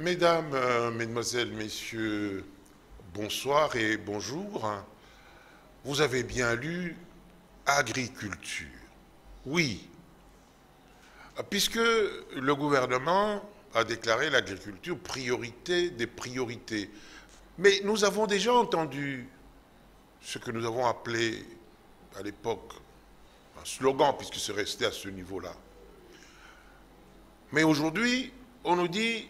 Mesdames, euh, Mesdemoiselles, Messieurs, bonsoir et bonjour. Vous avez bien lu agriculture. Oui, puisque le gouvernement a déclaré l'agriculture priorité des priorités. Mais nous avons déjà entendu ce que nous avons appelé à l'époque un slogan, puisque c'est resté à ce niveau-là. Mais aujourd'hui, on nous dit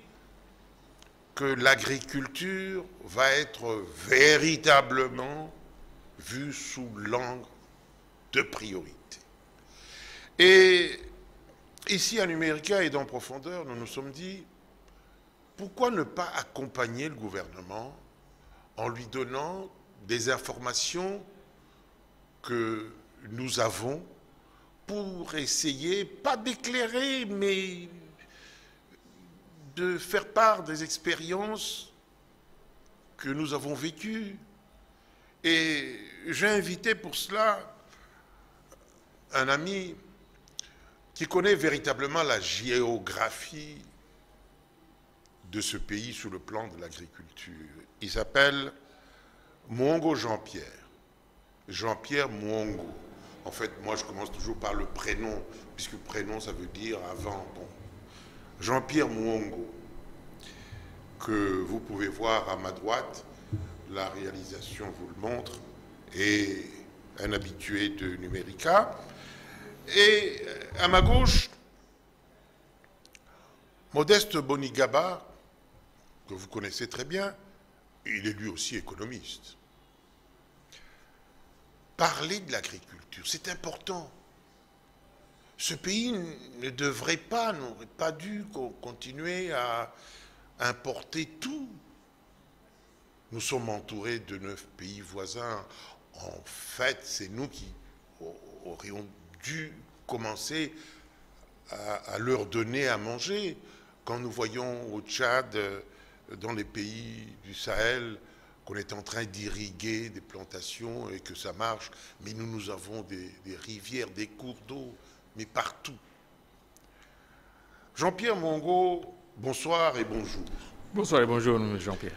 que l'agriculture va être véritablement vue sous l'angle de priorité. Et ici à Numérica et dans Profondeur, nous nous sommes dit, pourquoi ne pas accompagner le gouvernement en lui donnant des informations que nous avons pour essayer, pas d'éclairer, mais de faire part des expériences que nous avons vécues. Et j'ai invité pour cela un ami qui connaît véritablement la géographie de ce pays sous le plan de l'agriculture. Il s'appelle Mwongo Jean-Pierre. Jean-Pierre Mwongo. En fait, moi, je commence toujours par le prénom, puisque prénom, ça veut dire avant. Bon. Jean-Pierre Mwongo, que vous pouvez voir à ma droite, la réalisation vous le montre, est un habitué de Numérica. Et à ma gauche, Modeste Bonigaba, que vous connaissez très bien, il est lui aussi économiste. Parler de l'agriculture, c'est important. Ce pays ne devrait pas, n'aurait pas dû continuer à importer tout. Nous sommes entourés de neuf pays voisins. En fait, c'est nous qui aurions dû commencer à, leur donner à manger. Quand nous voyons au Tchad, dans les pays du Sahel, qu'on est en train d'irriguer des plantations et que ça marche, mais nous, nous avons des rivières, des cours d'eau, mais partout. Jean-Pierre Mongo, bonsoir et bonjour. Bonsoir et bonjour, Jean-Pierre.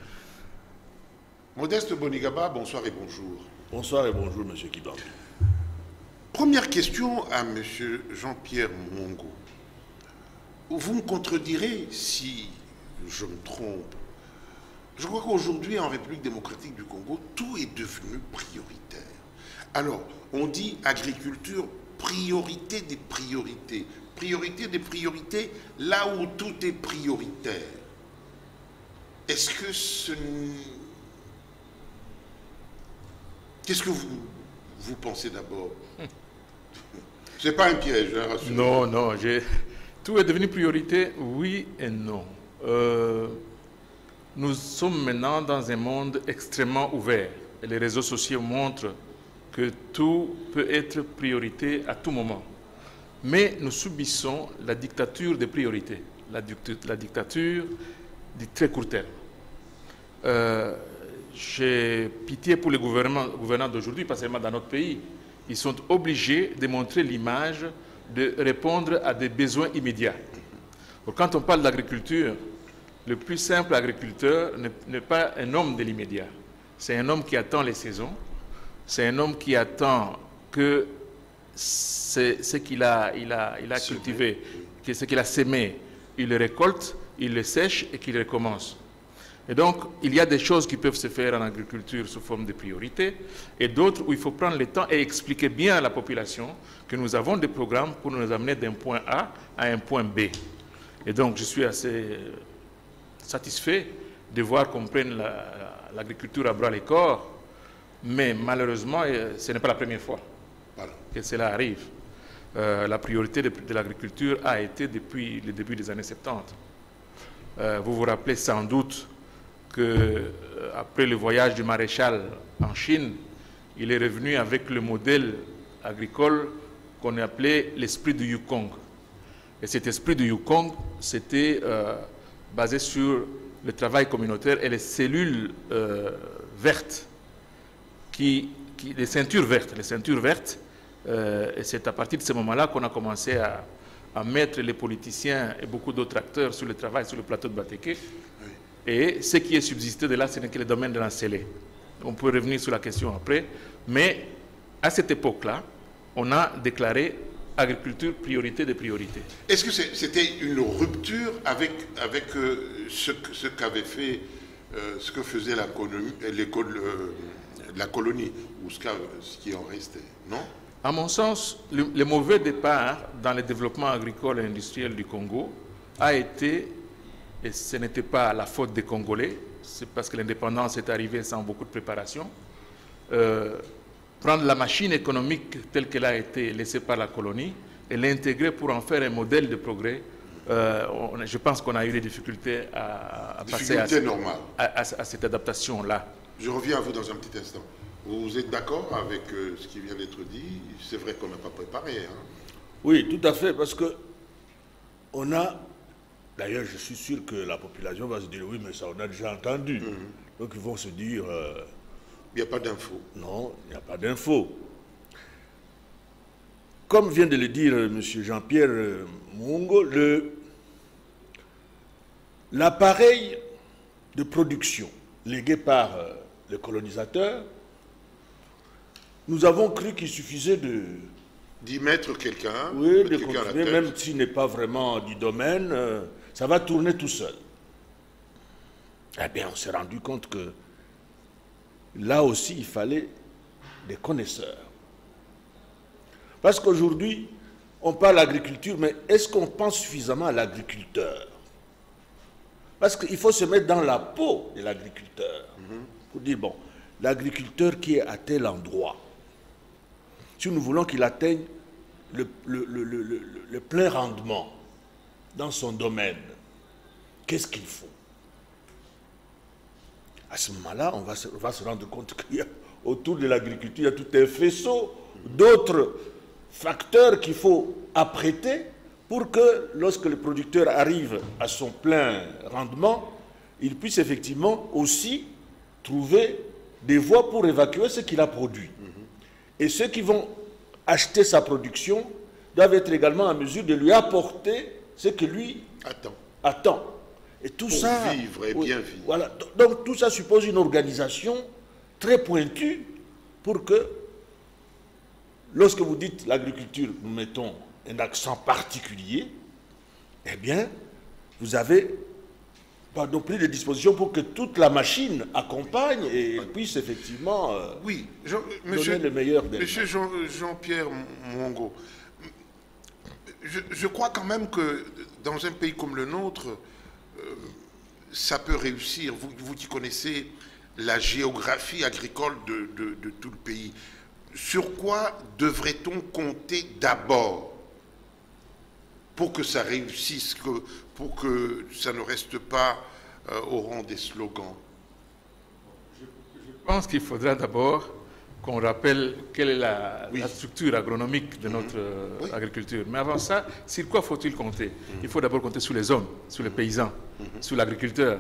Modeste Bonigaba, bonsoir et bonjour. Bonsoir et bonjour, monsieur Kiban. Première question à monsieur Jean-Pierre Mongo. Vous me contredirez si je me trompe. Je crois qu'aujourd'hui, en République démocratique du Congo, tout est devenu prioritaire. Alors, on dit agriculture, priorité des priorités. Priorité des priorités, là où tout est prioritaire. Est-ce que ce... Qu'est-ce que vous, vous pensez d'abord? C'est pas un piège, hein, Non, non, tout est devenu priorité, oui et non. Euh, nous sommes maintenant dans un monde extrêmement ouvert. Et les réseaux sociaux montrent que tout peut être priorité à tout moment. Mais nous subissons la dictature des priorités, la, dictature du très court terme. Euh, j'ai pitié pour les gouvernants d'aujourd'hui, pas seulement dans notre pays, ils sont obligés de montrer l'image de répondre à des besoins immédiats. quand on parle d'agriculture, le plus simple agriculteur n'est pas un homme de l'immédiat. C'est un homme qui attend les saisons, c'est un homme qui attend que ce qu'il a, il a, il a cultivé, que ce qu'il a sémé, il le récolte, il le sèche et qu'il recommence. Et donc, il y a des choses qui peuvent se faire en agriculture sous forme de priorité et d'autres où il faut prendre le temps et expliquer bien à la population que nous avons des programmes pour nous amener d'un point A à un point B. Et donc, je suis assez satisfait de voir qu'on prenne l'agriculture à bras les corps, mais malheureusement, euh, ce n'est pas la première fois que cela arrive. Euh, la priorité de, l'agriculture a été depuis le début des années 70. Euh, vous vous rappelez sans doute que euh, après le voyage du maréchal en Chine, il est revenu avec le modèle agricole qu'on appelait l'esprit du Yukong. Et cet esprit du Yukong, c'était euh, basé sur le travail communautaire et les cellules vertes, qui, les ceintures vertes, les ceintures vertes. et c'est à partir de ce moment-là qu'on a commencé à, à mettre les politiciens et beaucoup d'autres acteurs sur le travail sur le plateau de Bateke. Et ce qui est subsisté de là, ce n'est que le domaine de l'encélé. On peut revenir sur la question après. Mais à cette époque-là, on a déclaré agriculture priorité des priorités. Est-ce que c'était une rupture avec, avec euh, ce, qu'avait fait, euh, ce que faisait la euh, la colonie ou ce, qui en restait, non? À mon sens, le, mauvais départ dans le développement agricole et industriel du Congo a été, et ce n'était pas la faute des Congolais, c'est parce que l'indépendance est arrivée sans beaucoup de préparation, prendre la machine économique telle qu'elle a été laissée par la colonie et l'intégrer pour en faire un modèle de progrès. Euh, je pense qu'on a eu des difficultés à, passer à, à, cette adaptation-là. Je reviens à vous dans un petit instant. Vous êtes d'accord avec euh, ce qui vient d'être dit? C'est vrai qu'on n'a pas préparé. Hein. oui, tout à fait, parce que on a. D'ailleurs, je suis sûr que la population va se dire oui, mais ça, on a déjà entendu. Mhm. Donc, ils vont se dire. Euh, il n'y a pas d'info. Non, il n'y a pas d'info. Comme vient de le dire M. Jean-Pierre euh, Mungo, l'appareil de production légué par euh, le colonisateur, nous avons cru qu'il suffisait de... D'y mettre quelqu'un. Oui, de continuer, même s'il n'est pas vraiment du domaine, euh, ça va tourner tout seul. Eh bien, on s'est rendu compte que là aussi, il fallait des connaisseurs. Parce qu'aujourd'hui, on parle d'agriculture, mais est-ce qu'on pense suffisamment à l'agriculteur? Parce qu'il faut se mettre dans la peau de l'agriculteur. Pour dire, bon, l'agriculteur qui est à tel endroit, si nous voulons qu'il atteigne le, le, plein rendement dans son domaine, qu'est-ce qu'il faut? À ce moment-là, on se, va se rendre compte qu'autour de l'agriculture, il y a tout un faisceau d'autres facteurs qu'il faut apprêter pour que lorsque le producteur arrive à son plein rendement, il puisse effectivement aussi trouver des voies pour évacuer ce qu'il a produit. Et ceux qui vont acheter sa production doivent être également en mesure de lui apporter ce que lui attend. attend. Et tout Pour ça. vivre et bien vivre. Voilà. Donc tout ça suppose une organisation très pointue pour que, lorsque vous dites l'agriculture, nous mettons un accent particulier, eh bien, vous avez pas non plus des dispositions pour que toute la machine accompagne et puisse effectivement euh, oui, donner le meilleur des Monsieur Jean-Pierre Mongo, je, je, crois quand même que dans un pays comme le nôtre, euh, ça peut réussir. Vous, vous, qui connaissez la géographie agricole de, tout le pays, sur quoi devrait-on compter d'abord pour que ça réussisse, pour que ça ne reste pas euh, au rang des slogans. Je pense qu'il faudra d'abord qu'on rappelle quelle est la, structure agronomique de notre euh, agriculture. Mais avant ça, sur quoi faut-il compter? Il faut d'abord compter sur les hommes, sur les paysans, sur l'agriculteur.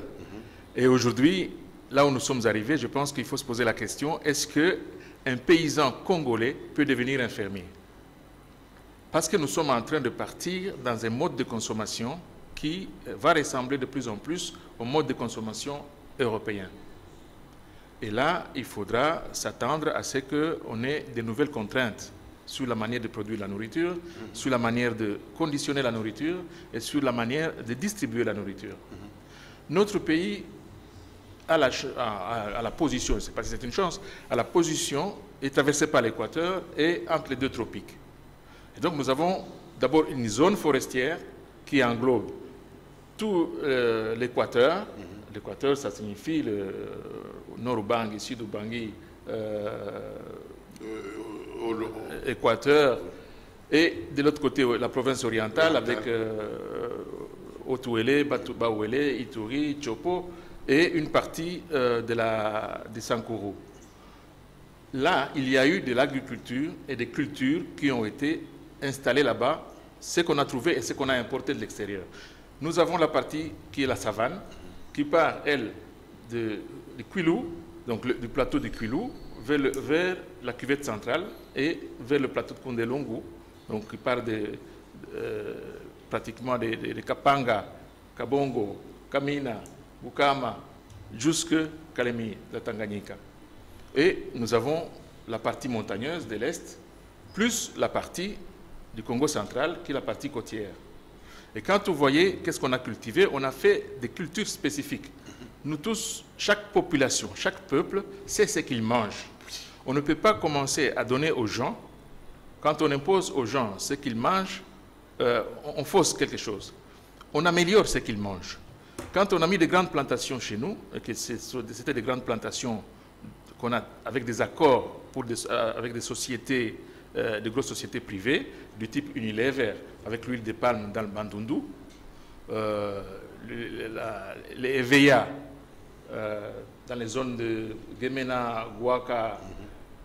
Et aujourd'hui, là où nous sommes arrivés, je pense qu'il faut se poser la question, est-ce qu'un paysan congolais peut devenir infirmier? Parce que nous sommes en train de partir dans un mode de consommation qui va ressembler de plus en plus au mode de consommation européen. Et là, il faudra s'attendre à ce qu'on ait de nouvelles contraintes sur la manière de produire la nourriture, sur la manière de conditionner la nourriture et sur la manière de distribuer la nourriture. Notre pays a la, la position, je ne sais pas si c'est une chance, à la position est traversé par l'équateur et entre les deux tropiques. Et donc nous avons d'abord une zone forestière qui englobe tout euh, l'équateur, l'équateur, ça signifie le nord Ubangi, sud Ubangi, euh, euh équateur, et de l'autre côté, la province orientale avec euh, Otuele, Baouele, Ituri, Chopo, et une partie euh, de, la, de Sankuru. Là, il y a eu de l'agriculture et des cultures qui ont été installées là-bas, ce qu'on a trouvé et ce qu'on a importé de l'extérieur. Nous avons la partie qui est la savane, qui part, elle, de, de donc du plateau de Quilou, vers, la cuvette centrale et vers le plateau de Kondelongo, donc qui part de, euh, pratiquement de, Kapanga, Kabongo, Kamina, Bukama, jusque Kalemi, de Tanganyika. Et nous avons la partie montagneuse de l'Est, plus la partie du Congo central, qui est la partie côtière. Et quand vous voyez qu'est-ce qu'on a cultivé, on a fait des cultures spécifiques. Nous tous, chaque population, chaque peuple sait ce qu'il mange. On ne peut pas commencer à donner aux gens, quand on impose aux gens ce qu'ils mangent, euh, on, fausse quelque chose. On améliore ce qu'ils mangent. Quand on a mis des grandes plantations chez nous, c'était des grandes plantations qu'on a avec des accords euh, avec des sociétés, euh, de grosses sociétés privées, du type Unilever, avec l'huile de palme dans le Bandundu, euh, les EVA euh, dans les zones de Gemena, Guaca,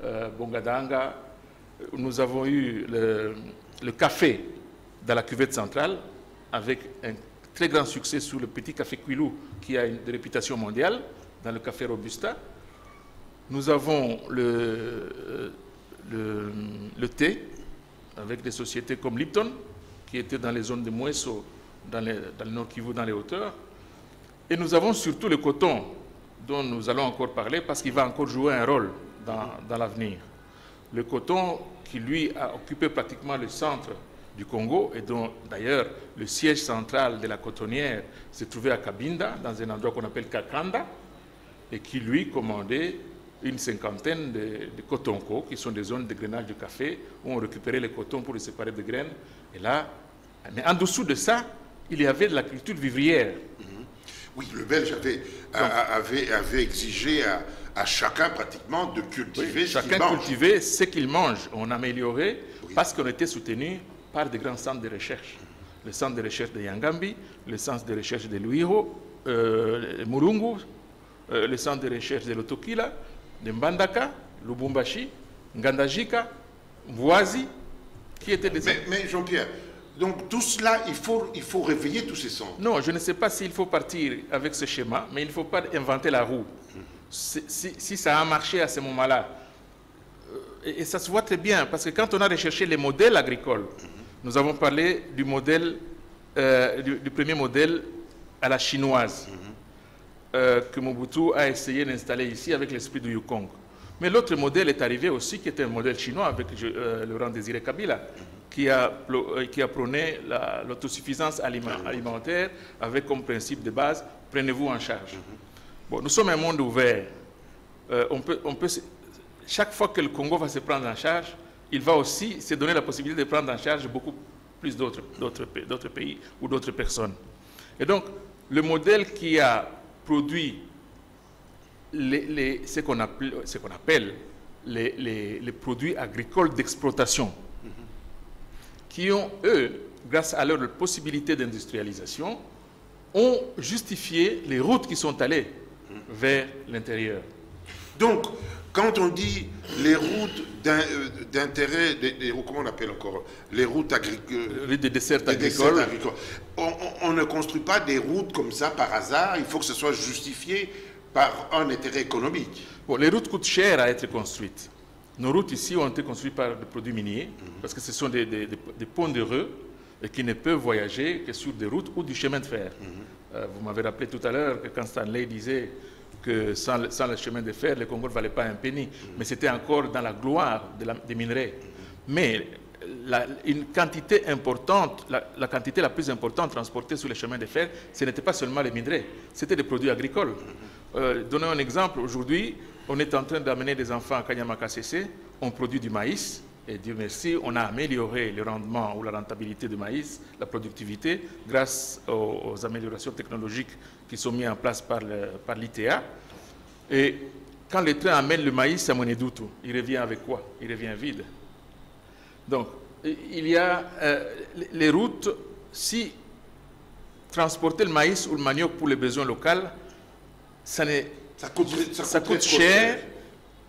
euh, Bongadanga. Nous avons eu le, café dans la cuvette centrale avec un très grand succès sur le petit café Quilou qui a une réputation mondiale dans le café Robusta. Nous avons le, euh, thé avec des sociétés comme Lipton qui étaient dans les zones de les- dans le nord Kivu, dans les hauteurs. Et nous avons surtout le coton, dont nous allons encore parler, parce qu'il va encore jouer un rôle dans, dans l'avenir. Le coton, qui lui a occupé pratiquement le centre du Congo, et dont d'ailleurs le siège central de la cotonnière se trouvait à Kabinda, dans un endroit qu'on appelle Kakanda, et qui lui commandait une cinquantaine de, de cotonco, qui sont des zones de grainage de café, où on récupérait les cotons pour les séparer de graines. Et là, mais en dessous de ça, il y avait de la culture vivrière. Oui, le Belge avait, a- a- avait, avait exigé à, à chacun pratiquement de cultiver ce qu'il Chacun mange. cultivait ce qu'il mange. On améliorait parce qu'on était soutenu par des grands centres de recherche. Le centre de recherche de Yangambi, le centre de recherche de Luiro, euh, Murungu, euh, le centre de recherche de Lotokila, de Mbandaka, Lubumbashi, Ngandajika, Mvoisi, qui étaient des... Mais, mais Jean-Pierre, donc tout cela, il faut, il faut réveiller tous ces sons. Non, je ne sais pas s'il faut partir avec ce schéma, mais il ne faut pas inventer la roue. Si, si- si ça a marché à ce moment-là, euh, et, et ça se voit très bien, parce que quand on a recherché les modèles agricoles, nous avons parlé du modèle, euh, du, du premier modèle à la chinoise, euh, que Mobutu a essayé d'installer ici avec l'esprit du Yukong. Mais l'autre modèle est arrivé aussi, qui était un modèle chinois avec euh, Laurent Désiré Kabila, qui a, euh, qui a prôné la- l'autosuffisance alimentaire avec comme principe de base, prenez-vous en charge. Bon, nous sommes un monde ouvert. Euh, on peut, on peut chaque fois que le Congo va se prendre en charge, il va aussi se donner la possibilité de prendre en charge beaucoup plus d'autres pays ou d'autres personnes. Et donc, le modèle qui a produit ce qu'on appelle, les produits agricoles d'exploitation, qui ont, eux, grâce à leur possibilité d'industrialisation, ont justifié les routes qui sont allées vers l'intérieur. Donc, quand on dit les routes euh, d'intérêt, comment on appelle encore Les routes agricoles. Rue des desserts des desserts agricoles, agricoles. On, ne construit pas des routes comme ça par hasard, il faut que ce soit justifié par un intérêt économique. Bon, les routes coûtent cher à être construites. Nos routes ici ont été construites par des produits miniers, parce que ce sont des, des- des- et qui ne peuvent voyager que sur des routes ou du chemin de fer. Euh, vous m'avez rappelé tout à l'heure que quand Stanley disait que sans le, chemin de fer, le Congo ne valait pas un penny, mais c'était encore dans la gloire des minerais. Mais la, une quantité importante, la, quantité la plus importante transportée sur les chemins de fer, ce n'était pas seulement les minerais, c'était des produits agricoles. Euh, donnons un exemple. Aujourd'hui, on est en train d'amener des enfants à Kanyamaka CC, on produit du maïs, et Dieu merci, on a amélioré le rendement ou la rentabilité du maïs, la productivité, grâce aux, aux améliorations technologiques qui sont mises en place par l'ITA. Et quand le train amène le maïs à Monedutu, il revient avec quoi? Il revient vide. Donc, il y a euh, les- routes, si transporter le maïs ou le manioc pour les besoins locaux, ça, Ça coûte, ça coûte cher.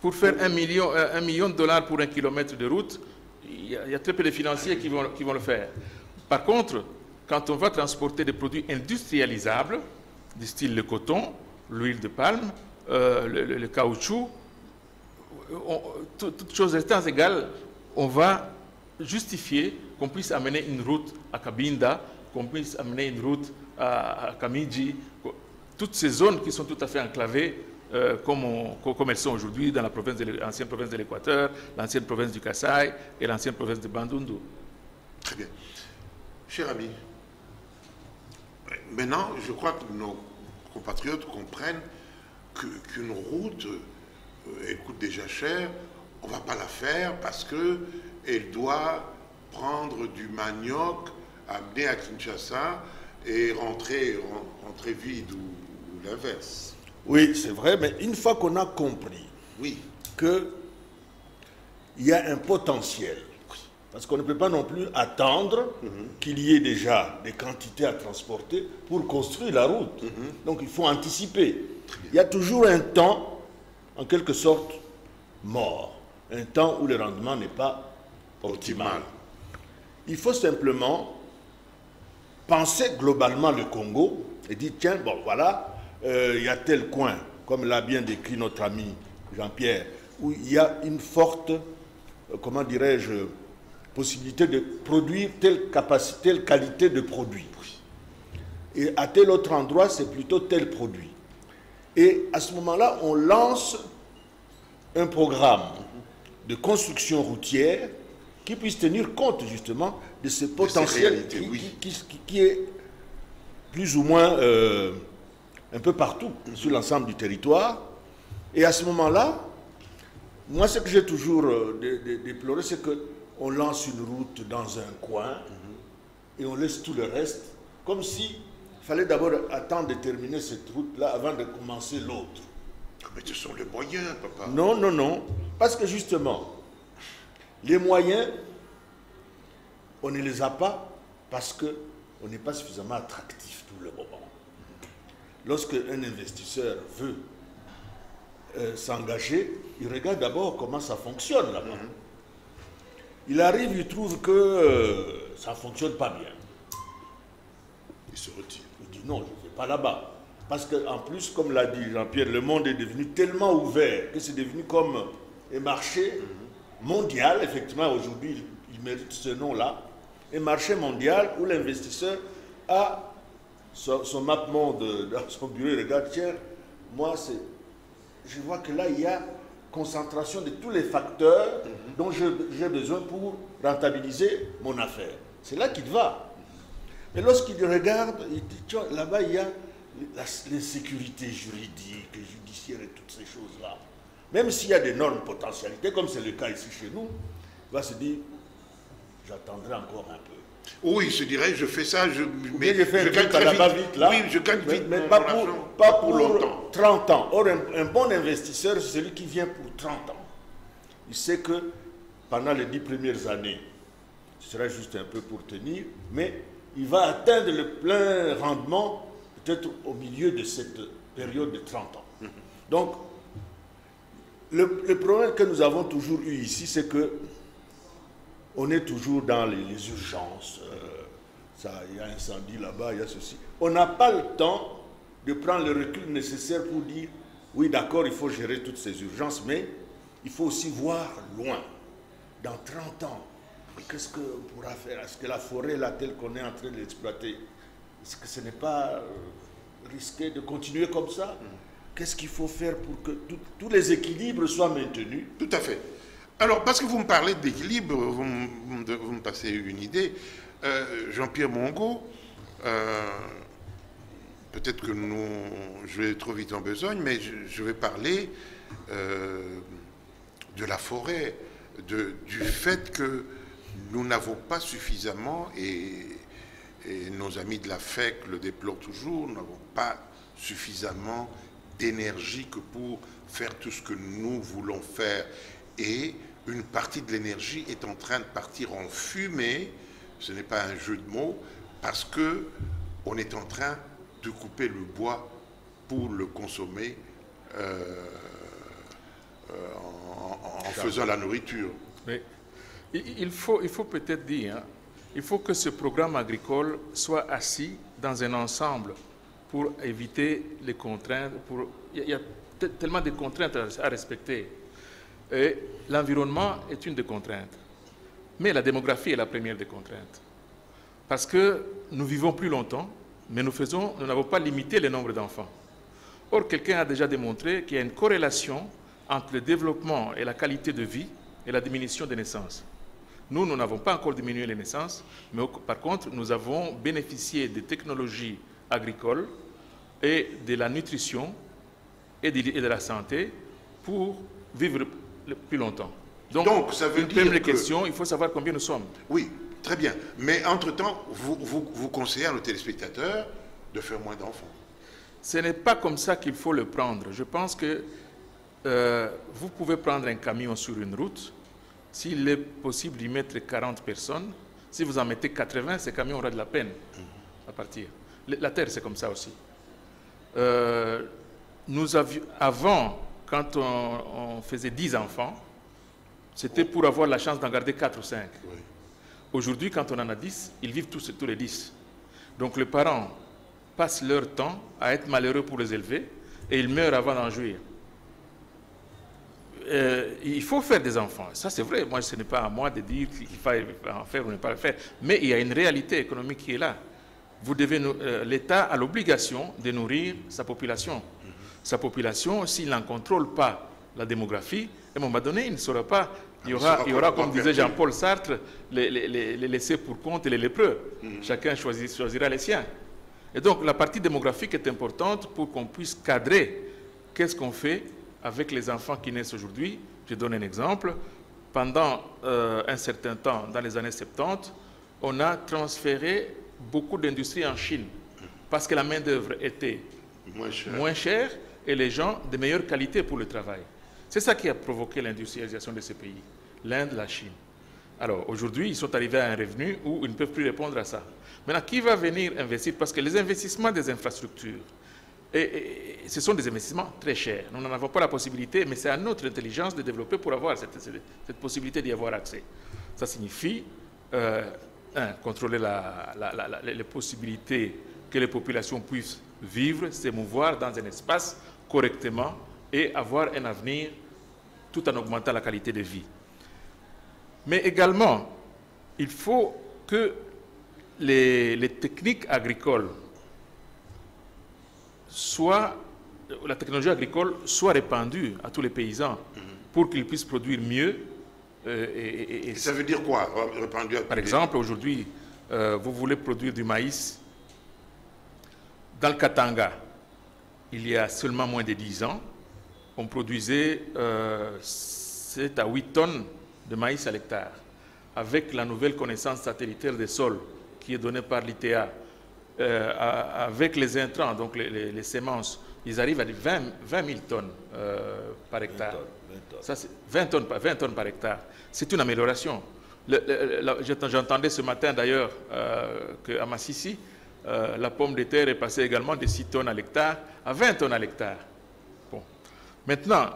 Pour faire un million, euh, un million de dollars pour un kilomètre de route, il y, a, très peu de financiers qui vont, le faire. Par contre, quand on va transporter des produits industrialisables, du style le coton, l'huile de palme, euh, le, caoutchouc, toutes choses étant égales, on va justifier qu'on puisse amener une route à Kabinda qu'on puisse amener une route à, à toutes ces zones qui sont tout à fait enclavées, euh, comme, elles sont aujourd'hui dans l'ancienne province de l'Équateur, l'ancienne province du Kasaï et l'ancienne province de Bandundu. Très bien. Cher ami, maintenant, je crois que nos compatriotes comprennent qu'une route, euh, elle coûte déjà cher, on ne va pas la faire parce qu'elle doit prendre du manioc, amener à Kinshasa et rentrer, ren- rentrer vide ou l'inverse. Oui, c'est vrai, mais une fois qu'on a compris Oui, qu'il y a un potentiel, parce qu'on ne peut pas non plus attendre qu'il y ait déjà des quantités à transporter pour construire la route. Donc il faut anticiper. Il y a toujours un temps, en quelque sorte, mort, un temps où le rendement n'est pas optimal. Optimal. Il faut simplement penser globalement le Congo et dire, tiens, bon, voilà, euh, il y a tel coin, comme l'a bien décrit notre ami Jean-Pierre, où il y a une forte, euh, comment dirais-je, possibilité de produire telle capacité, telle qualité de produit. Et à tel autre endroit, c'est plutôt tel produit. Et à ce moment-là, on lance un programme de construction routière qui puisse tenir compte justement de ce potentiel réalités, qui, oui. qui- qui- qui- qui est plus ou moins euh, un peu partout sur l'ensemble du territoire. Et à ce moment-là, moi, ce que j'ai toujours euh, dé- dé- déploré, c'est qu'on lance une route dans un coin et on laisse tout le reste, comme si fallait d'abord attendre de terminer cette route-là avant de commencer l'autre. mais ce sont les moyens, papa. Non, non, non. Parce que justement, les moyens, on ne les a pas parce qu'on n'est pas suffisamment attractif tout le moment. Lorsque un investisseur veut euh, s'engager, il regarde d'abord comment ça fonctionne là-bas. Il arrive, il trouve que euh, ça ne fonctionne pas bien. Ils se retirent. Il dit non, je ne vais pas là-bas. Parce qu'en plus, comme l'a dit Jean-Pierre, le monde est devenu tellement ouvert que c'est devenu comme un marché mondial. Effectivement, aujourd'hui, il, il mérite ce nom-là. Un marché mondial où l'investisseur a son, son map monde dans son bureau. Il regarde, tiens, moi, c'est, je vois que là, il y a concentration de tous les facteurs dont je- j'ai besoin pour rentabiliser mon affaire. C'est là qu'il va. Mais lorsqu'il regarde, il dit, tiens, là-bas, il y a la- l'insécurité juridique, judiciaire et toutes ces choses-là. Même s'il y a d'énormes potentialités, comme c'est le cas ici chez nous, il va se dire, j'attendrai encore un peu. Oui, il se dirait, je fais ça, je, Mais je fais un gagne très vite. vite, là. Oui, je gagne mais, vite. mais mon- pas, pour, pas pour, longtemps. 30 ans. Or, un, un bon investisseur, c'est celui qui vient pour 30 ans. Il sait que pendant les 10 premières années, ce sera juste un peu pour tenir, mais il va atteindre le plein rendement peut-être au milieu de cette période de 30 ans. Donc, le, le problème que nous avons toujours eu ici, c'est que on est toujours dans les, les urgences. euh, ça, il y a un incendie là-bas, il y a ceci. On n'a pas le temps de prendre le recul nécessaire pour dire, oui, d'accord, il faut gérer toutes ces urgences, mais il faut aussi voir loin. Dans 30 ans, qu'est-ce qu'on pourra faire? Est-ce que la forêt, là, telle qu'on est en train de l'exploiter, est-ce que ce n'est pas euh, risqué de continuer comme ça? Qu'est-ce qu'il faut faire pour que tout- tous les équilibres soient maintenus? Tout à fait. Alors, parce que vous me parlez d'équilibre, vous, me- passez une idée. Euh, Jean-Pierre Mongo, euh, peut-être que nous, je vais trop vite en besogne, mais je, vais parler euh, de la forêt, du fait que nous n'avons pas suffisamment, et, nos amis de la FEC le déplorent toujours, nous n'avons pas suffisamment d'énergie que pour faire tout ce que nous voulons faire. Une partie de l'énergie est en train de partir en fumée, ce n'est pas un jeu de mots, parce que on est en train de couper le bois pour le consommer euh, euh, en, en faisant la nourriture. Il faut, il faut peut-être dire, hein, il faut que ce programme agricole soit assis dans un ensemble pour éviter les contraintes. Pour, il y a- tellement de contraintes à respecter. Et L'environnement est une des contraintes, mais la démographie est la première des contraintes. Parce que nous vivons plus longtemps, mais nous nous n'avons pas limité le nombre d'enfants. Or, quelqu'un a déjà démontré qu'il y a une corrélation entre le développement et la qualité de vie et la diminution des naissances. Nous, nous n'avons pas encore diminué les naissances, mais par contre, nous avons bénéficié des technologies agricoles et de la nutrition et de, la santé pour vivre plus longtemps. Donc, ça veut dire première question, il faut savoir combien nous sommes. Oui, très bien. Mais entre-temps, vous, vous, conseillez à nos téléspectateurs de faire moins d'enfants. Ce n'est pas comme ça qu'il faut le prendre. Je pense que euh, vous pouvez prendre un camion sur une route. S'il est possible d'y mettre 40 personnes, si vous en mettez 80, ce camion aura de la peine à partir. La Terre, c'est comme ça aussi. Euh, nous avions, avant, quand on, faisait 10 enfants, c'était pour avoir la chance d'en garder 4 ou 5. Aujourd'hui, quand on en a 10, ils vivent tous, tous les 10. Donc les parents passent leur temps à être malheureux pour les élever et ils meurent avant d'en jouir. Euh, il faut faire des enfants. Ça, c'est vrai. Moi, ce n'est pas à moi de dire qu'il faut en faire ou ne pas le faire. Mais il y a une réalité économique qui est là. Vous devez, euh, l'État a l'obligation de nourrir sa population. Sa population, s'il n'en contrôle pas la démographie, à un moment donné, il ne sera pas. Il y aura, il y aura comme disait Jean-Paul Sartre, les, les, laissés pour compte et les lépreux. Mhm. Chacun choisira les siens. Et donc, la partie démographique est importante pour qu'on puisse cadrer qu'est-ce qu'on fait avec les enfants qui naissent aujourd'hui. Je donne un exemple. Pendant euh, un certain temps, dans les années 70, on a transféré beaucoup d'industries en Chine parce que la main-d'œuvre était moins chère. Et les gens de meilleure qualité pour le travail. C'est ça qui a provoqué l'industrialisation de ces pays, l'Inde, la Chine. Alors aujourd'hui, ils sont arrivés à un revenu où ils ne peuvent plus répondre à ça. Maintenant, qui va venir investir? Parce que les investissements des infrastructures, et, ce sont des investissements très chers. Nous n'en avons pas la possibilité, mais c'est à notre intelligence de développer pour avoir cette, possibilité d'y avoir accès. Ça signifie, euh, contrôler les possibilités que les populations puissent vivre, s'émouvoir dans un espace correctement et avoir un avenir tout en augmentant la qualité de vie. Mais également, il faut que les, les techniques agricoles soit la technologie agricole soit répandue à tous les paysans pour qu'ils puissent produire mieux. Euh, et, ça veut dire quoi, répandue Par exemple, aujourd'hui, euh, vous voulez produire du maïs dans le Katanga. Il y a seulement moins de 10 ans, on produisait 7 euh, à 8 tonnes de maïs à l'hectare. Avec la nouvelle connaissance satellitaire des sols qui est donnée par l'ITA, euh, avec les intrants, donc les, sémences, ils arrivent à 20, 20 000 tonnes euh, par hectare. 20 tonnes, 20 tonnes, par hectare. C'est une amélioration. J'entendais ce matin d'ailleurs euh, qu'à Massissi, la pomme de terre est passée également de 6 tonnes à l'hectare à 20 tonnes à l'hectare. Bon. Maintenant,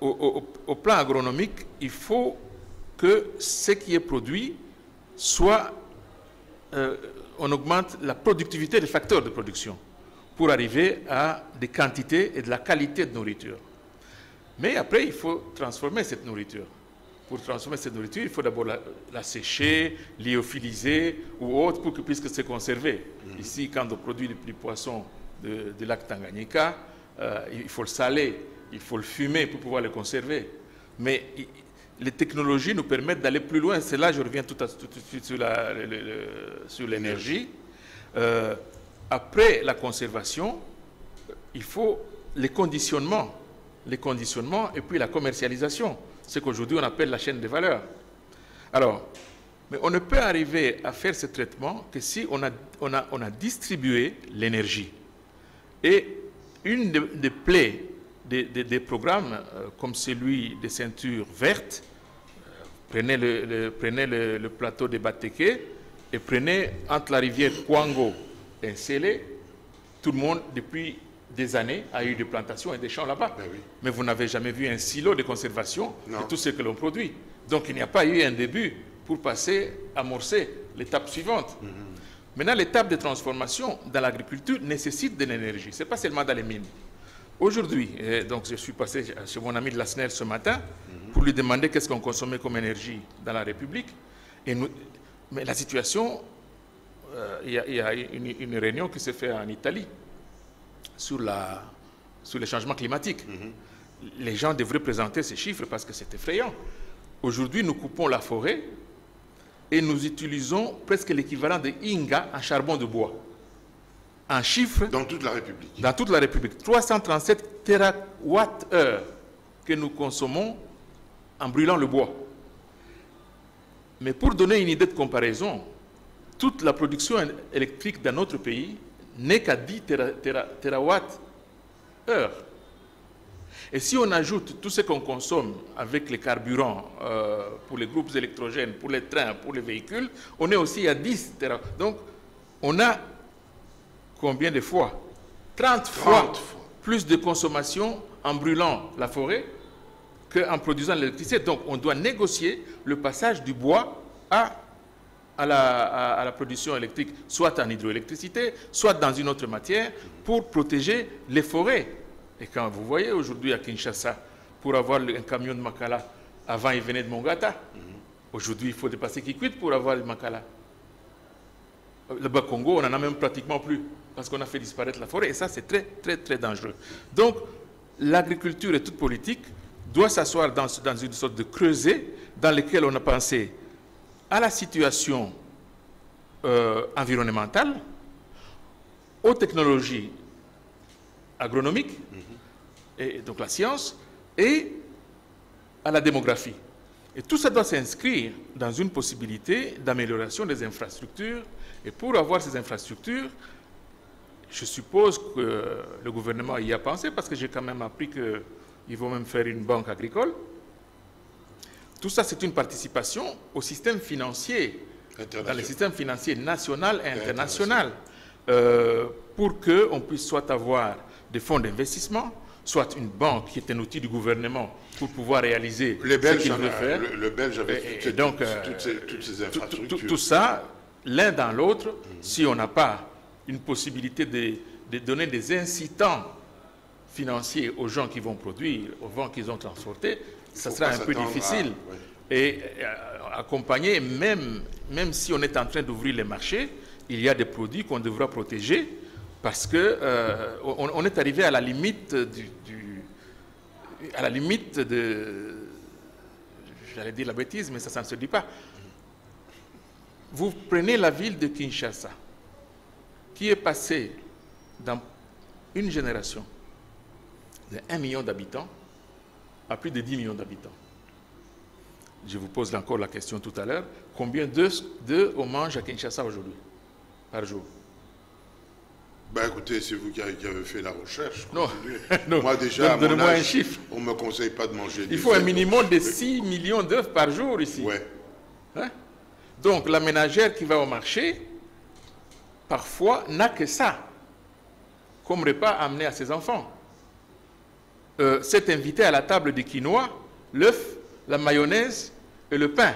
au, au, plan agronomique, il faut que ce qui est produit soit on augmente la productivité des facteurs de production pour arriver à des quantités et de la qualité de nourriture. Mais après, il faut transformer cette nourriture. Pour transformer cette nourriture, il faut d'abord la, sécher, lyophiliser ou autre pour que puisse se conserver. Mhm. Ici, quand on produit du, poisson de, de, lac Tanganyika, euh, il faut le saler, il faut le fumer pour pouvoir le conserver. Mais les technologies nous permettent d'aller plus loin. C'est là, je reviens tout, de suite sur l'énergie. Euh, après la conservation, il faut les conditionnements, les conditionnements et puis la commercialisation, ce qu'aujourd'hui on appelle la chaîne de valeur. Alors, mais on ne peut arriver à faire ce traitement que si on a, on a, on a distribué l'énergie. Et une des, plaies des, programmes euh, comme celui des ceintures vertes, Prenez le, le, plateau de Bateke et prenez entre la rivière Kwango et Sélé, tout le monde, depuis des années, a eu des plantations et des champs là-bas. Ben Mais vous n'avez jamais vu un silo de conservation de tout ce que l'on produit. Donc il n'y a pas eu un début pour passer, amorcer l'étape suivante. Mhm. Maintenant, l'étape de transformation dans l'agriculture nécessite de l'énergie. Ce n'est pas seulement dans les mines. Aujourd'hui, donc je suis passé chez mon ami de la SNEL ce matin, pour lui demander qu'est-ce qu'on consommait comme énergie dans la République. Et nous, mais la situation euh, il y a, une, réunion qui s'est faite en Italie sur, la, sur les changements climatiques. Mm-hmm. Les gens devraient présenter ces chiffres parce que c'est effrayant. Aujourd'hui, nous coupons la forêt et nous utilisons presque l'équivalent de Inga en charbon de bois. En chiffres. Dans toute la République. Dans toute la République. 337 TWh que nous consommons en brûlant le bois. Mais pour donner une idée de comparaison, toute la production électrique dans notre pays n'est qu'à 10 TWh. Et si on ajoute tout ce qu'on consomme avec les carburants euh, pour les groupes électrogènes, pour les trains, pour les véhicules, on est aussi à 10 TWh. Donc, on a combien de fois? 30, fois plus de consommation en brûlant la forêt qu'en produisant l'électricité. Donc on doit négocier le passage du bois à, à, la, à, la, production électrique, soit en hydroélectricité, soit dans une autre matière, pour protéger les forêts. Et quand vous voyez aujourd'hui à Kinshasa, pour avoir un camion de Makala, avant il venait de Mongata, aujourd'hui il faut dépasser Kikwit pour avoir le Makala. Le bas Congo, on n'en a même pratiquement plus, parce qu'on a fait disparaître la forêt, et ça c'est très très très dangereux. Donc l'agriculture et toute politique doit s'asseoir dans, une sorte de creuset dans lequel on a pensé à la situation euh, environnementale, aux technologies agronomiques, et donc la science, et à la démographie. Et tout ça doit s'inscrire dans une possibilité d'amélioration des infrastructures. Et pour avoir ces infrastructures, je suppose que le gouvernement y a pensé, parce que j'ai quand même appris que ils vont même faire une banque agricole. Tout ça, c'est une participation au système financier, dans le système financier national et international, euh, pour qu'on puisse soit avoir des fonds d'investissement, soit une banque qui est un outil du gouvernement pour pouvoir réaliser ce qu'il veut faire. Le, Belge avait toutes, donc, euh, toutes, ces, infrastructures. Tout, ça, l'un dans l'autre, si on n'a pas une possibilité de, de donner des incitants financier aux gens qui vont produire, aux gens qui ont transporté, ça sera un peu difficile. Et euh, accompagner, même, même si on est en train d'ouvrir les marchés, il y a des produits qu'on devra protéger parce que euh, on, est arrivé à la limite du, à la limite de j'allais dire la bêtise, mais ça, ne se dit pas. Vous prenez la ville de Kinshasa, qui est passée dans une génération de 1 million d'habitants à plus de 10 millions d'habitants. Je vous pose encore la question tout à l'heure. Combien d'œufs on mange à Kinshasa aujourd'hui, par jour? Ben écoutez, c'est vous qui avez, fait la recherche. Non, non. Moi déjà, Donne-moi un chiffre. On ne me conseille pas de manger Il faut un minimum de 6 millions d'œufs par jour ici. Ouais. Hein? Donc la ménagère qui va au marché, parfois, n'a que ça comme repas amené à ses enfants. Euh, s'est invité à la table du quinoa, l'œuf, la mayonnaise et le pain.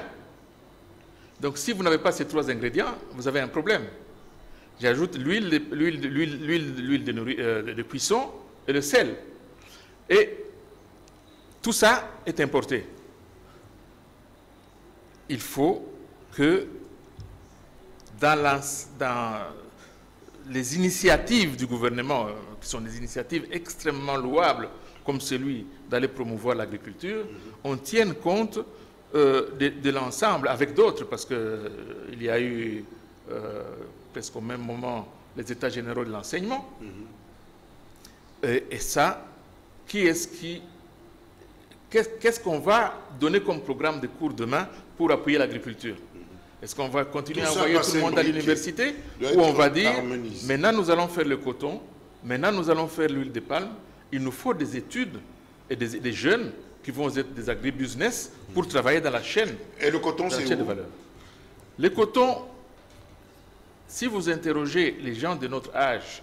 Donc si vous n'avez pas ces trois ingrédients, vous avez un problème. J'ajoute l'huile de, cuisson et le sel. Et tout ça est importé. Il faut que dans, dans les initiatives du gouvernement, euh, qui sont des initiatives extrêmement louables, comme celui d'aller promouvoir l'agriculture, on tienne compte euh, de, l'ensemble avec d'autres, parce qu'il euh, il y a eu euh, presque au même moment les états généraux de l'enseignement. et, ça, qui est-ce qui... Qu'est-ce qu'on va donner comme programme de cours demain pour appuyer l'agriculture? Est-ce qu'on va continuer à envoyer tout le monde à l'université? Ou on va dire, maintenant nous allons faire le coton, maintenant nous allons faire l'huile de palme, il nous faut des études et des, jeunes qui vont être des agribusiness pour travailler dans la chaîne. Et le coton, c'est où valeur. Le coton, si vous interrogez les gens de notre âge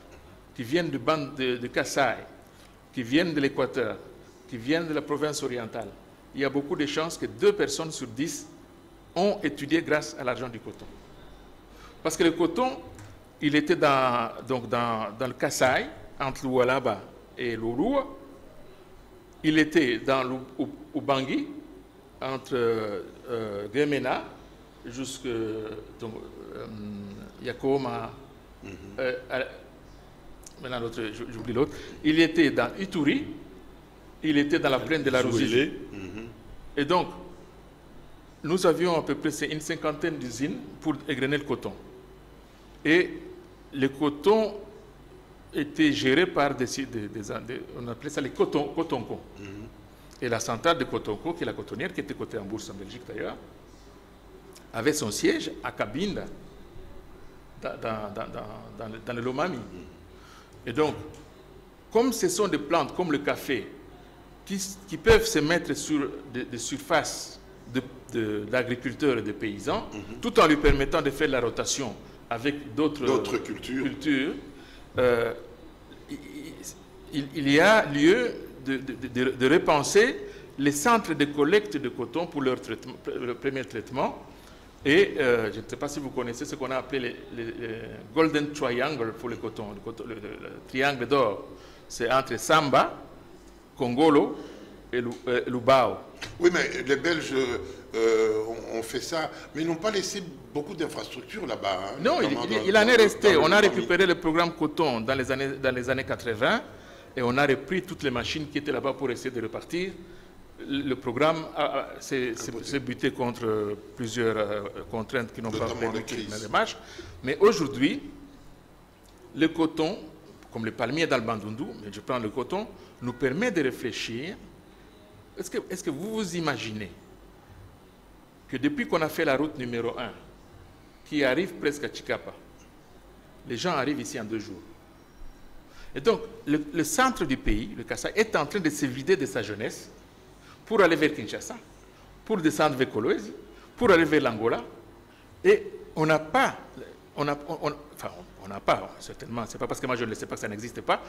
qui viennent de, bande de, de Kassai, qui viennent de l'Équateur, qui viennent de la province orientale, il y a beaucoup de chances que deux personnes sur dix ont étudié grâce à l'argent du coton. Parce que le coton, il était dans, donc dans, dans le Kassai, entre l'Oualaba et l'Urua. Il était dans l'Ubangui, entre euh, Gemena jusqu'à euh, Yakoma, euh, à- maintenant l'autre, j'oublie l'autre. Il était dans Ituri, il était dans la plaine de la Ruzizi. Souélé. Et donc, nous avions à peu près une cinquantaine d'usines pour égrener le coton. Et le coton était géré par des, des- des- des- on appelait ça les coton, cotoncos. Et la centrale de Cotonco, qui est la cotonnière, qui était cotée en bourse en Belgique d'ailleurs, avait son siège à Cabinda, dans, dans- dans- le, dans le Lomami. Et donc, comme ce sont des plantes comme le café, qui, qui peuvent se mettre sur des, des surfaces de- de- d'agriculteurs et de paysans, tout en lui permettant de faire la rotation avec d'autres D'autres cultures. cultures, euh, il, y a lieu de, repenser les centres de collecte de coton pour leur, le premier traitement. Et euh, je ne sais pas si vous connaissez ce qu'on a appelé les Golden Triangle pour le coton, le, le- le- le triangle d'or. C'est entre Samba, Congolo et euh, Lubao. Oui, mais les Belges ont, ont fait ça, mais ils n'ont pas laissé beaucoup d'infrastructures là-bas. hein, Non, il, notamment il- dans- il en est resté. On a récupéré le programme coton dans les années, dans les années 80 et on a repris toutes les machines qui étaient là-bas pour essayer de repartir. Le programme s'est buté contre plusieurs euh, contraintes qui n'ont pas permis la démarche. Mais aujourd'hui, le coton, comme le palmier dans le Bandundu, mais je prends le coton, nous permet de réfléchir. Est-ce que, est-ce que vous vous imaginez que depuis qu'on a fait la route numéro 1, qui arrive presque à Chicapa, les gens arrivent ici en deux jours. Et donc, le, le centre du pays, le Kassai, est en train de se vider de sa jeunesse pour aller vers Kinshasa, pour descendre vers Kolwezi, pour aller vers l'Angola. Et on n'a pas, on a, on- on- enfin, on n'a pas, certainement, c'est pas parce que moi je ne le sais pas que ça n'existe pas,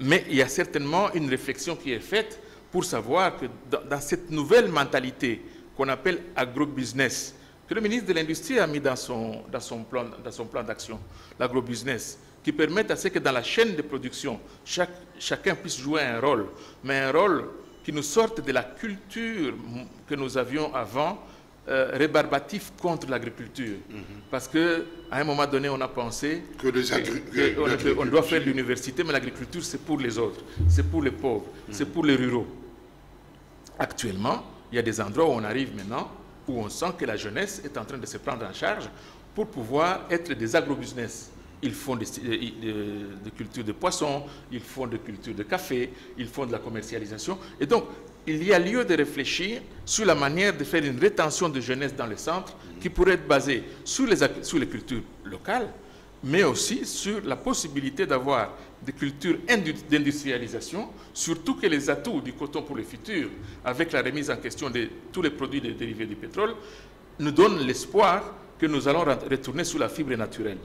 mais il y a certainement une réflexion qui est faite pour savoir que dans, dans cette nouvelle mentalité qu'on appelle agrobusiness, que le ministre de l'Industrie a mis dans son, dans son plan, dans son plan d'action, l'agrobusiness, qui permet à ce que dans la chaîne de production, chaque- chacun puisse jouer un rôle, mais un rôle qui nous sorte de la culture que nous avions avant, euh, rébarbatif contre l'agriculture. Parce qu'à un moment donné, on a pensé Que que- que on, l'agriculture- on doit faire l'université, mais l'agriculture, c'est pour les autres, c'est pour les pauvres, c'est pour les ruraux. Actuellement, il y a des endroits où on arrive maintenant, où on sent que la jeunesse est en train de se prendre en charge pour pouvoir être des agrobusiness. Ils font des, euh, de, de poissons, ils font de culture de café, ils font de la commercialisation. Et donc, il y a lieu de réfléchir sur la manière de faire une rétention de jeunesse dans le centre qui pourrait être basée sur les, sur les cultures locales, mais aussi sur la possibilité d'avoir des cultures indu- d'industrialisation, surtout que les atouts du coton pour le futur, avec la remise en question de tous les produits dérivés du pétrole, nous donnent l'espoir que nous allons retourner sous la fibre naturelle.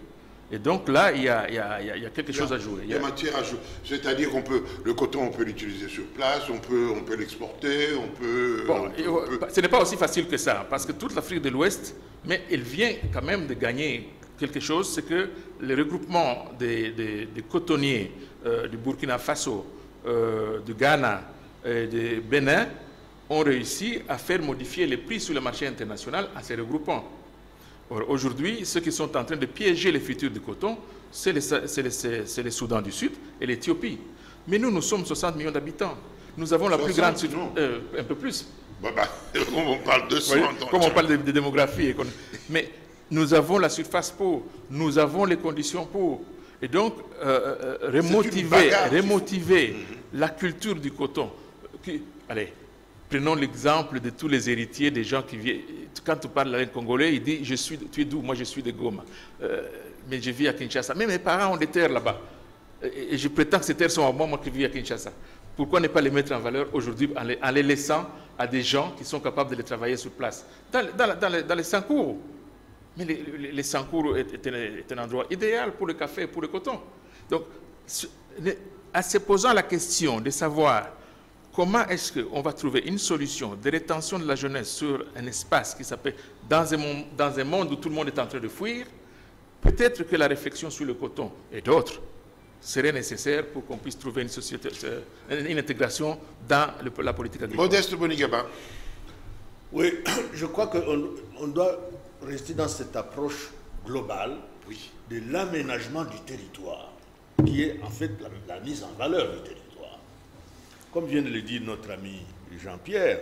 Et donc là, il y a, il y a- il y a- il y a quelque chose à jouer. Il y a matière à jouer. C'est-à-dire qu'on peut, le coton, on peut l'utiliser sur place, on peut, on peut l'exporter, on peut. Bon, on peut- et, on peut- ce n'est pas aussi facile que ça, parce que toute l'Afrique de l'Ouest, mais elle vient quand même de gagner quelque chose, c'est que le regroupement des, des- des cotonniers euh, du Burkina Faso, euh, du Ghana et du Bénin ont réussi à faire modifier les prix sur le marché international en se regroupant. Or, Aujourd'hui, ceux qui sont en train de piéger les futurs du coton, c'est c'est les Soudan du Sud et l'Éthiopie. Mais nous, nous sommes 60 millions d'habitants. Nous avons la plus 60, grande... sud- euh, un peu plus. Bah, bah, on parle de voyez, comme on parle de, de démographie. et Mais nous avons la surface pour, nous avons les conditions pour. Et donc, euh, euh, une remotiver, remotiver la culture du coton. Qui- allez, prenons l'exemple de tous les héritiers des gens qui viennent. Quand tu parles à un Congolais, il dit je suis, Tu es d'où? Moi, je suis de Goma. Euh, mais je vis à Kinshasa. Mais mes parents ont des terres là-bas. Et, et je prétends que ces terres sont à moi, moi qui vis à Kinshasa. Pourquoi ne pas les mettre en valeur aujourd'hui en les, en les laissant à des gens qui sont capables de les travailler sur place? Dans, dans, la- dans les, dans les Sankourou. Mais les, les, les Sankourou est, est un, est un endroit idéal pour le café et pour le coton. Donc, en se posant la question de savoir comment est-ce qu'on va trouver une solution de rétention de la jeunesse sur un espace qui s'appelle, dans un, monde, dans un monde où tout le monde est en train de fuir, peut-être que la réflexion sur le coton et d'autres serait nécessaire pour qu'on puisse trouver une, société, euh, une intégration dans le- la politique agricole. Modeste Bonigaba. Oui, je crois qu'on on doit rester dans cette approche globale Oui. de l'aménagement du territoire, qui est en fait la, la mise en valeur du territoire. Comme vient de le dire notre ami Jean-Pierre,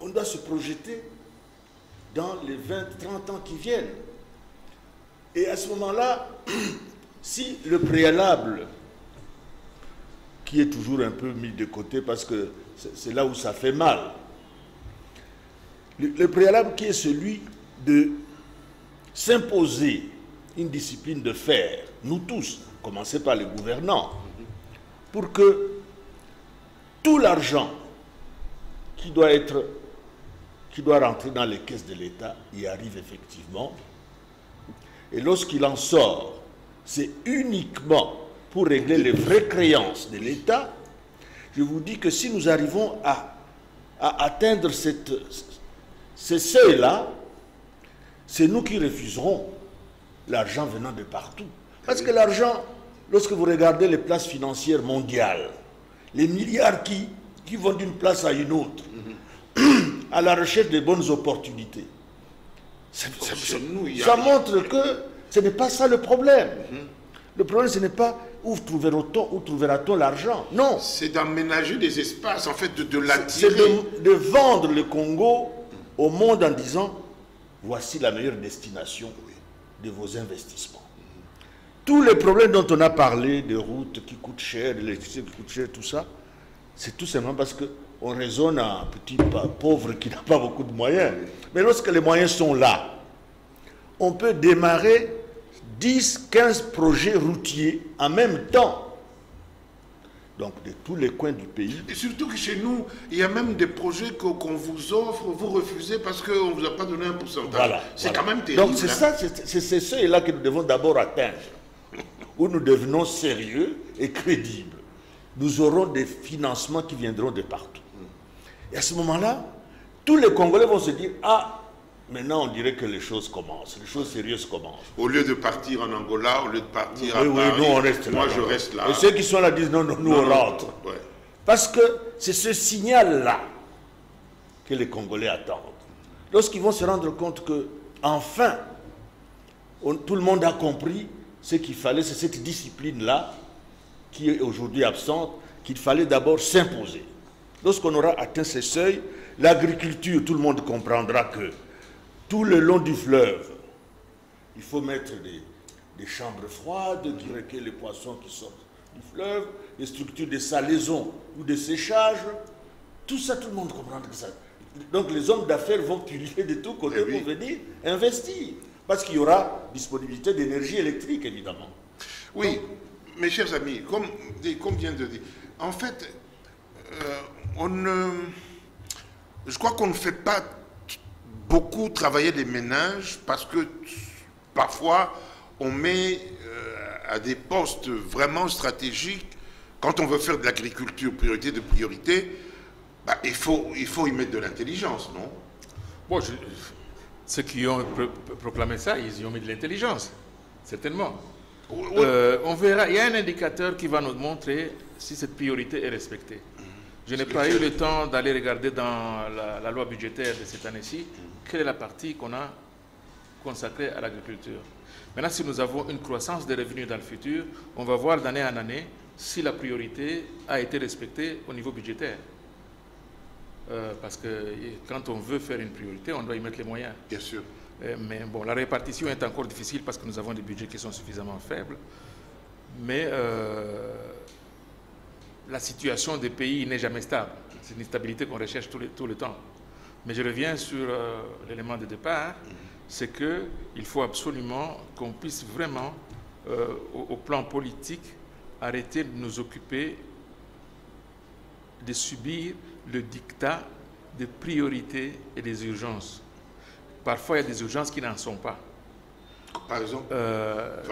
on doit se projeter dans les 20, 30 ans qui viennent. Et à ce moment-là, si le préalable, qui est toujours un peu mis de côté parce que c'est c'est là où ça fait mal, le, le préalable qui est celui de s'imposer une discipline de fer, nous tous, à commencer par les gouvernants, pour que tout l'argent qui doit être qui doit rentrer dans les caisses de l'État y arrive effectivement. Et lorsqu'il en sort, c'est uniquement pour régler les vraies créances de l'État. Je vous dis que si nous arrivons à atteindre cette, ces seuils-là, c'est nous qui refuserons l'argent venant de partout. Parce que l'argent, lorsque vous regardez les places financières mondiales, les milliards qui, qui vont d'une place à une autre, à la recherche de bonnes opportunités, ça, ça- nous, montre que ce n'est pas ça le problème. Le problème, ce n'est pas où trouvera-t-on où trouvera-t-on l'argent. Non, C'est d'aménager des espaces, en fait, de, de c'est l'attirer. de, de vendre le Congo au monde en disant voici la meilleure destination de vos investissements. Tous les problèmes dont on a parlé, des routes qui coûtent cher, de l'électricité qui coûte cher, tout ça, c'est tout simplement parce qu'on raisonne à un petit pa- pauvre qui n'a pas beaucoup de moyens. Mais lorsque les moyens sont là, on peut démarrer 10, 15 projets routiers en même temps. Donc de tous les coins du pays. Et surtout que chez nous, il y a même des projets qu'on vous offre, vous refusez parce qu'on ne vous a pas donné un pourcentage. Voilà. c'est voilà. quand même terrible. Donc c'est hein. ça, c'est ce seuil-là que nous devons d'abord atteindre, où nous devenons sérieux et crédibles. Nous aurons des financements qui viendront de partout. Et à ce moment-là, tous les Congolais vont se dire, ah, maintenant on dirait que les choses commencent, les choses sérieuses commencent. Au lieu de partir en Angola, au lieu de partir Oui, à oui, Paris, nous on reste là. moi je reste là. Et ceux qui sont là disent, non, non, nous Non, on rentre. ouais. Parce que c'est ce signal-là que les Congolais attendent. Lorsqu'ils vont se rendre compte que, enfin, on- tout le monde a compris ce qu'il fallait, c'est cette discipline-là qui est aujourd'hui absente, qu'il fallait d'abord s'imposer. Lorsqu'on aura atteint ces seuils, l'agriculture, tout le monde comprendra que tout le long du fleuve, il faut mettre des, des chambres froides qui recueillent les poissons qui sortent du fleuve, des structures de salaison ou de séchage. Tout ça, tout le monde comprend que ça. Donc les hommes d'affaires vont pulluler de tous côtés Eh oui. pour venir investir. Parce qu'il y aura disponibilité d'énergie électrique, évidemment. Oui, mes chers amis, comme, comme vient de dire, en fait, euh, on ne, je crois qu'on ne fait pas beaucoup travailler les ménages parce que parfois on met euh, à des postes vraiment stratégiques, quand on veut faire de l'agriculture priorité de priorité, bah, il, faut, il faut y mettre de l'intelligence, non? Bon, je- ceux qui ont pro- proclamé ça, ils y ont mis de l'intelligence, certainement. Oui, Euh, on verra, il y a un indicateur qui va nous montrer si cette priorité est respectée. Je n'ai pas eu le temps d'aller regarder dans la, la loi budgétaire de cette année-ci quelle est la partie qu'on a consacrée à l'agriculture. Maintenant, si nous avons une croissance des revenus dans le futur, on va voir d'année en année si la priorité a été respectée au niveau budgétaire. Euh, parce que quand on veut faire une priorité, on doit y mettre les moyens. Bien sûr. Euh, Mais bon, la répartition est encore difficile parce que nous avons des budgets qui sont suffisamment faibles. Mais euh, la situation des pays n'est jamais stable. C'est une stabilité qu'on recherche tout le, tout le temps. Mais je reviens sur euh, l'élément de départ, c'est qu'il faut absolument qu'on puisse vraiment, euh, au, au plan politique, arrêter de nous occuper de subir le dictat des priorités et des urgences. Parfois, il y a des urgences qui n'en sont pas. Par exemple, Euh,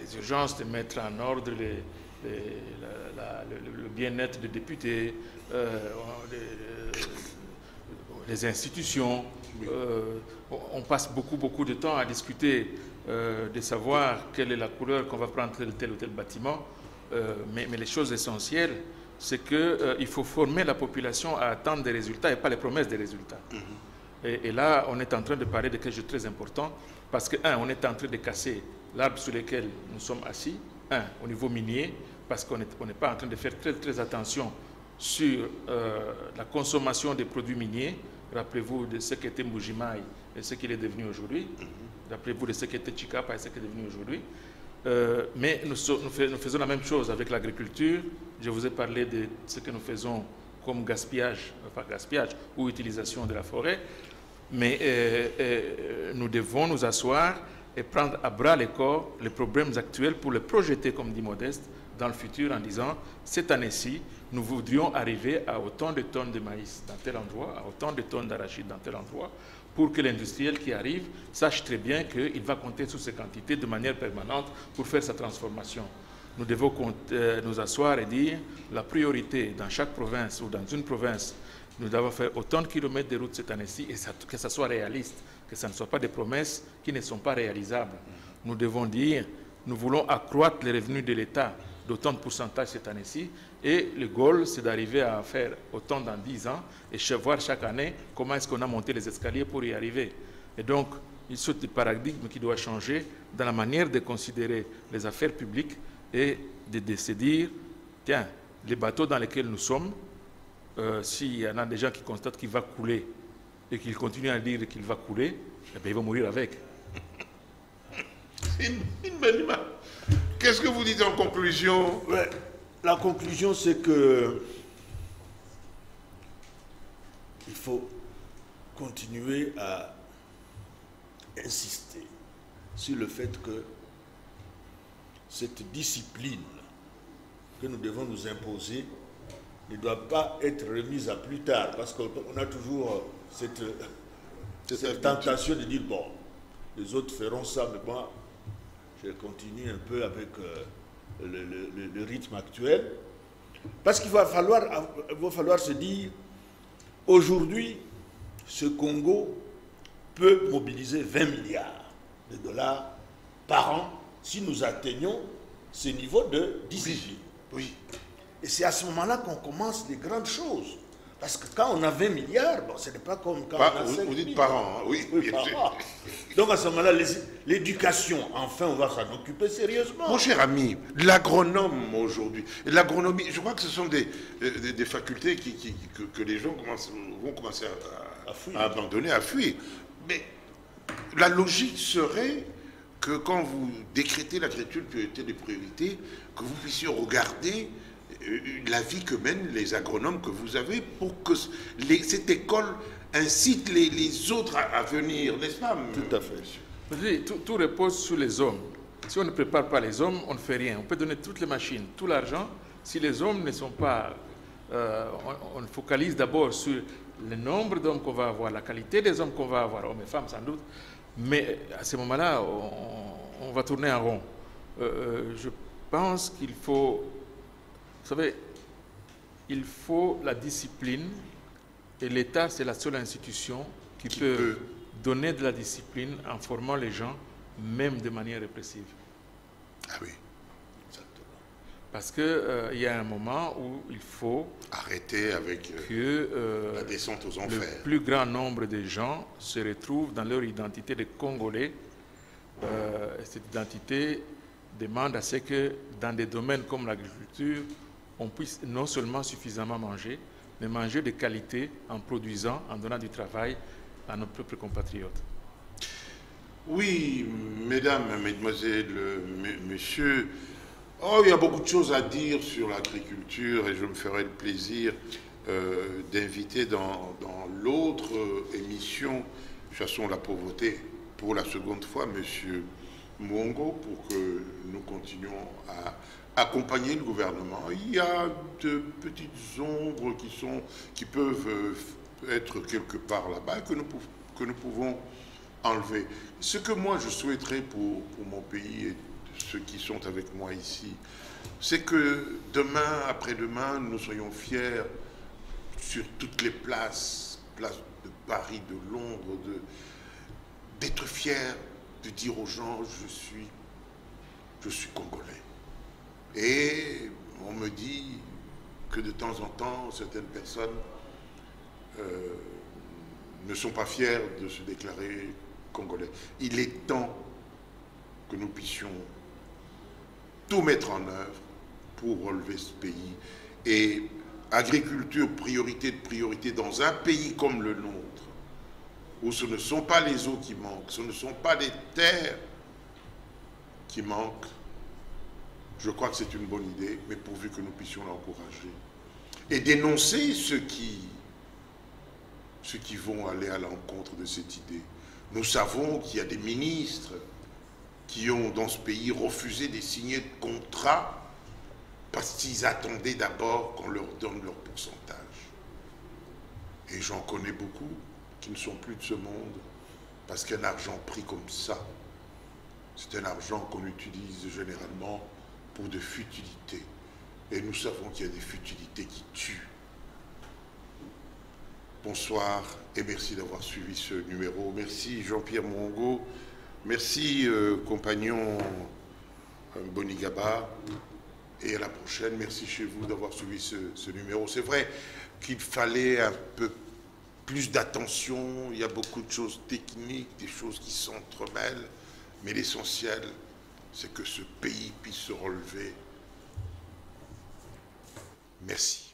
les urgences de mettre en ordre les- les- la- la- le, le bien-être des députés, euh, les, les institutions. Euh, on- passe beaucoup, beaucoup de temps à discuter euh, de savoir quelle est la couleur qu'on va prendre tel, tel ou tel bâtiment. Euh, mais, mais les choses essentielles, c'est qu'il il faut former la population à attendre des résultats et pas les promesses des résultats. Et, là, on est en train de parler de quelque chose de très important, parce que, un, on est en train de casser l'arbre sur lequel nous sommes assis, un, au niveau minier, parce qu'on n'est pas en train de faire très, très attention sur euh, la consommation des produits miniers. Rappelez-vous de ce qu'était Mujimai et ce qu'il est devenu aujourd'hui. Mm-hmm. Rappelez-vous de ce qu'était Chikapa et ce qu'il est devenu aujourd'hui. Euh, mais nous, nous, faisons la même chose avec l'agriculture. Je vous ai parlé de ce que nous faisons comme gaspillage, enfin gaspillage ou utilisation de la forêt. Mais euh, nous devons nous asseoir et prendre à bras les corps les problèmes actuels pour les projeter, comme dit Modeste, dans le futur en disant, cette année-ci, nous voudrions arriver à autant de tonnes de maïs dans tel endroit, à autant de tonnes d'arachide dans tel endroit, pour que l'industriel qui arrive sache très bien qu'il va compter sur ces quantités de manière permanente pour faire sa transformation. Nous devons euh, nous asseoir et dire la priorité dans chaque province ou dans une province, nous devons faire autant de kilomètres de route cette année-ci et que ça soit réaliste, que ce ne soit pas des promesses qui ne sont pas réalisables. Nous devons dire, nous voulons accroître les revenus de l'État d'autant de pourcentage cette année-ci. Et le goal, c'est d'arriver à faire autant dans 10 ans et voir chaque année comment est-ce qu'on a monté les escaliers pour y arriver. Et donc, il y a des paradigme qui doit changer dans la manière de considérer les affaires publiques et de, se dire, tiens, les bateaux dans lesquels nous sommes, euh, s'il y en a des gens qui constatent qu'il va couler et qu'ils continuent à dire qu'il va couler, eh bien, ils vont mourir avec. Une, une belle image. Qu'est-ce que vous dites en conclusion La conclusion, c'est que il faut continuer à insister sur le fait que cette discipline que nous devons nous imposer ne doit pas être remise à plus tard, parce qu'on a toujours cette, cette tentation de dire, bon, les autres feront ça, mais moi, je continue un peu avec euh, le, rythme actuel. Parce qu'il va falloir, va falloir se dire, aujourd'hui, ce Congo peut mobiliser 20 milliards de dollars par an si nous atteignons ce niveau de discipline. Oui. Et c'est à ce moment-là qu'on commence les grandes choses. Parce que quand on a 20 milliards, bon, ce n'est pas comme quand on a 5 Vous dites par an, hein, oui. Donc à ce moment-là, l'éducation, enfin, on va s'en occuper sérieusement. Mon cher ami, l'agronome aujourd'hui, l'agronomie, je crois que ce sont des, euh, des, facultés qui, que, les gens commencent, vont commencer à, à, abandonner, à fuir. Mais la logique serait que quand vous décrétez l'agriculture priorité des priorités, que vous puissiez regarder la vie que mènent les agronomes que vous avez pour que cette école incite les, autres à, venir, n'est-ce pas Tout à fait. Tout, tout, repose sur les hommes. Si on ne prépare pas les hommes, on ne fait rien. On peut donner toutes les machines, tout l'argent. Si les hommes ne sont pas... Euh, on, focalise d'abord sur le nombre d'hommes qu'on va avoir, la qualité des hommes qu'on va avoir, hommes et femmes sans doute. Mais à ce moment-là, on, va tourner en rond. Euh, je pense qu'il faut vous savez, il faut la discipline et l'État, c'est la seule institution qui, peut, donner de la discipline en formant les gens, même de manière répressive. Ah oui, exactement. Parce qu'il euh, y a un moment où il faut arrêter avec euh, que euh, la descente aux enfers. Le plus grand nombre de gens se retrouvent dans leur identité de Congolais. cette identité demande à ce que dans des domaines comme l'agriculture, on puisse non seulement suffisamment manger, mais manger de qualité en produisant, en donnant du travail à nos propres compatriotes. Oui, mesdames, mesdemoiselles, messieurs, oh, il y a beaucoup de choses à dire sur l'agriculture et je me ferai le plaisir euh, d'inviter dans, dans l'autre émission Chassons la pauvreté pour la seconde fois, monsieur Mwongo, pour que nous continuions à accompagner le gouvernement. Il y a de petites ombres qui, sont, qui peuvent euh, être quelque part là-bas que nous, que nous pouvons enlever. Ce que moi je souhaiterais pour, mon pays et ceux qui sont avec moi ici, c'est que demain, après-demain, nous soyons fiers sur toutes les places, places de Paris, de Londres, d'être fiers de dire aux gens je suis, je suis congolais. Et on me dit que de temps en temps, certaines personnes euh, ne sont pas fiers de se déclarer congolais. Il est temps que nous puissions tout mettre en œuvre pour relever ce pays. Et agriculture, priorité de priorité dans un pays comme le nôtre, où ce ne sont pas les eaux qui manquent, ce ne sont pas les terres qui manquent, je crois que c'est une bonne idée, mais pourvu que nous puissions l'encourager. Et dénoncer ceux qui, ceux qui vont aller à l'encontre de cette idée. Nous savons qu'il y a des ministres qui ont, dans ce pays, refusé de signer de contrats parce qu'ils attendaient d'abord qu'on leur donne leur pourcentage. Et j'en connais beaucoup qui ne sont plus de ce monde, parce qu'un argent pris comme ça, c'est un argent qu'on utilise généralement de futilités. Et nous savons qu'il y a des futilités qui tuent. Bonsoir et merci d'avoir suivi ce numéro. Merci Jean-Pierre Mongo. Merci euh, compagnon euh, Bonigaba. Et à la prochaine. Merci chez vous d'avoir suivi ce, numéro. C'est vrai qu'il fallait un peu plus d'attention. Il y a beaucoup de choses techniques, des choses qui s'entremêlent. Mais l'essentiel, c'est que ce pays puisse se relever. Merci.